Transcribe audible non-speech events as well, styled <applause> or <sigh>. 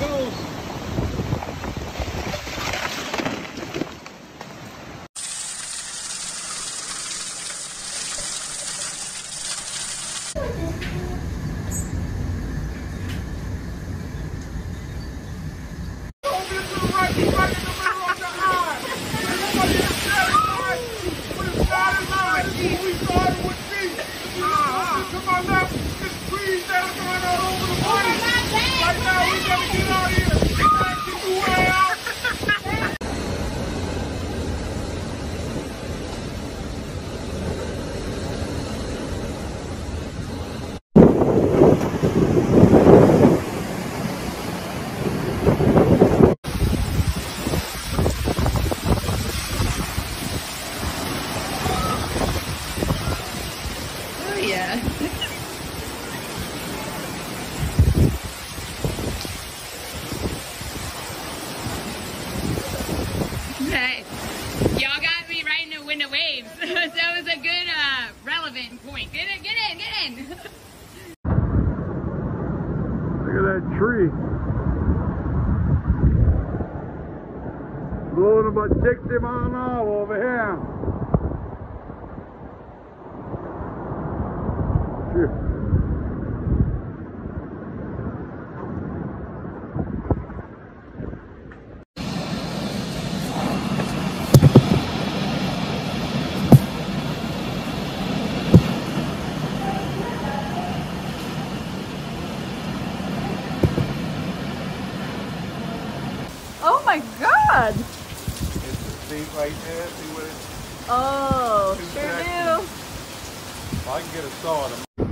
it goes. Oh yeah. <laughs> Hey, y'all got me right in the wind of waves. <laughs> it was a good, uh, relevant point. Get in, get in, get in. <laughs> Look at that tree. Blowing about 60 mile an hour over here. Phew. Oh my god. It's the right there. See what it's. Oh, sure seconds. do. I can get a saw to